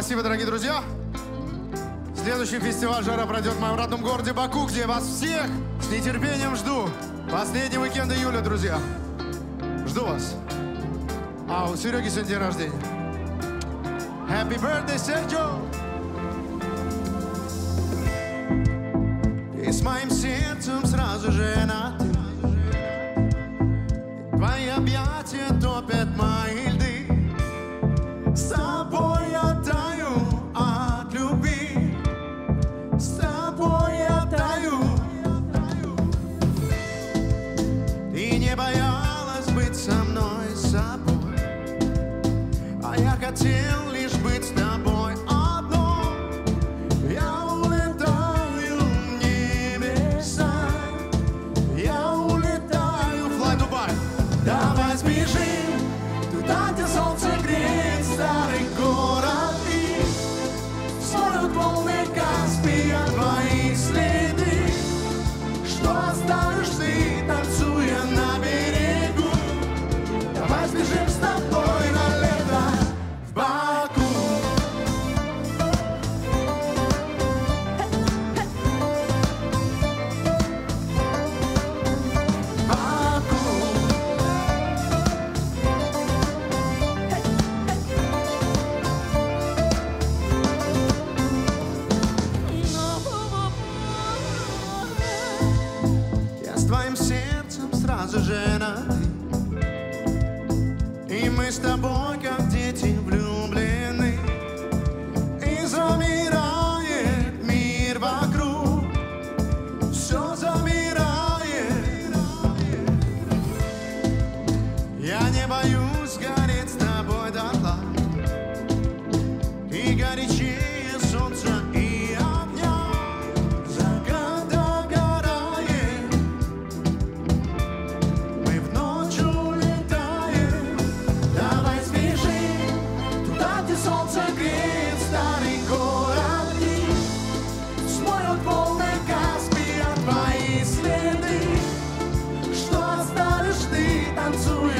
Спасибо, дорогие друзья. Следующий фестиваль «Жара» пройдет в моем родном городе Баку, где вас всех с нетерпением жду. Последний уикенд июля, друзья. Жду вас. А у Сереги сегодня день рождения. Happy birthday, Серджо! И с моим сердцем сразу же на ты. Твои объятия топят боялась быть со мной собой. А я хотел сердцем сразу же на ты И мы с тобой, как дети, влюблены. И замирает мир вокруг. Все замирает. Я не боюсь Каспия Твои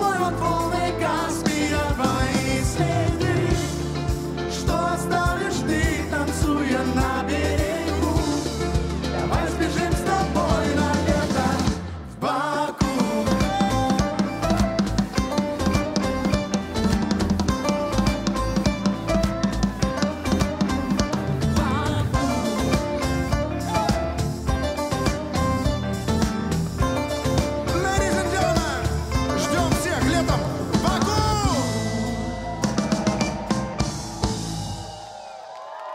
moją głowę gaz pijawami.